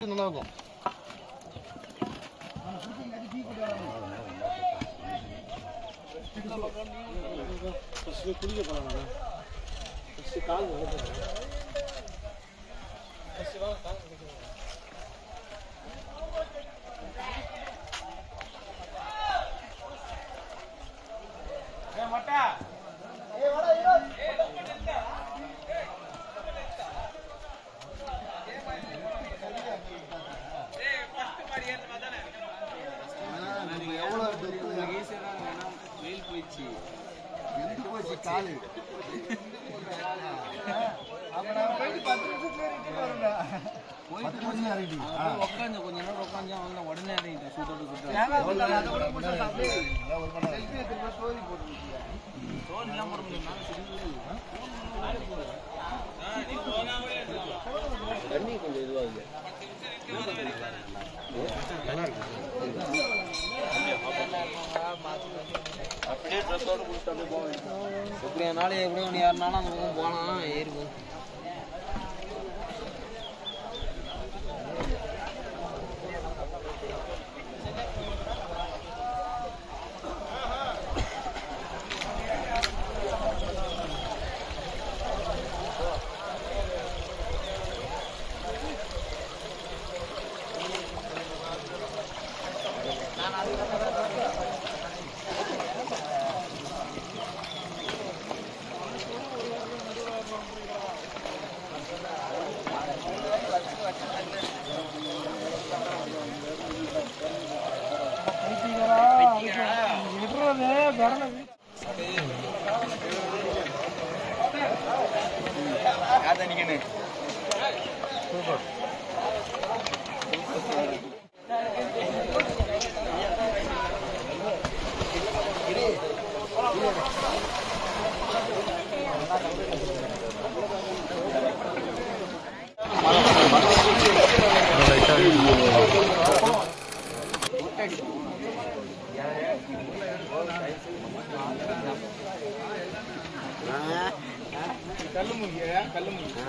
நல்லா இருக்கும் குளிக்க போகலாம் கால் எவ்வளோ வெயில் போயிடுச்சு எந்த போச்சு காலு அப்ப நான் உட்காந்து கொஞ்ச நேரம் உட்காந்து வந்தா உடனே இறங்கிட்டேன் சுத்தோட சுத்த அதை விட முடியாது அப்படியே செல்ஃபி எடுத்து ஸ்டோரி போட்டு தோல் இல்லாம போட முடியும் அப்படியே ட்ரெஸ்ஸோட கொடுத்து அப்படியே போக எப்படி எப்படியும் ஒன்று யாருனாலும் அந்த பக்கம் போனா ஏறி காதணிக்கணும் கல்லு முங்கிய கல்லு முங்கிய